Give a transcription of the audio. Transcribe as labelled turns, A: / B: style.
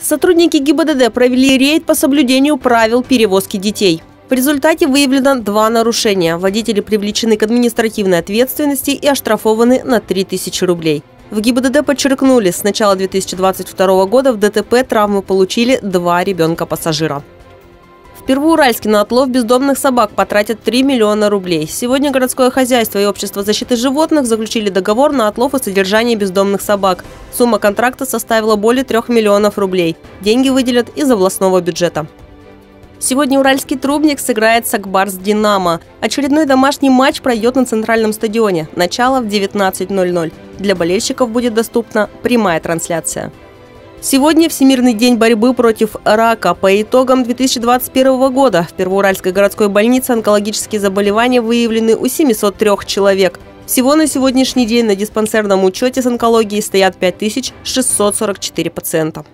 A: Сотрудники ГИБДД провели рейд по соблюдению правил перевозки детей. В результате выявлено два нарушения. Водители привлечены к административной ответственности и оштрафованы на 3000 рублей. В ГИБДД подчеркнули, с начала 2022 года в ДТП травмы получили два ребенка-пассажира. Первоуральске на отлов бездомных собак потратят 3 миллиона рублей. Сегодня городское хозяйство и общество защиты животных заключили договор на отлов и содержание бездомных собак. Сумма контракта составила более 3 миллионов рублей. Деньги выделят из областного бюджета. Сегодня уральский трубник сыграет с Акбарс «Динамо». Очередной домашний матч пройдет на центральном стадионе. Начало в 19.00. Для болельщиков будет доступна прямая трансляция. Сегодня Всемирный день борьбы против рака. По итогам 2021 года в Первоуральской городской больнице онкологические заболевания выявлены у 703 человек. Всего на сегодняшний день на диспансерном учете с онкологией стоят 5644 пациента.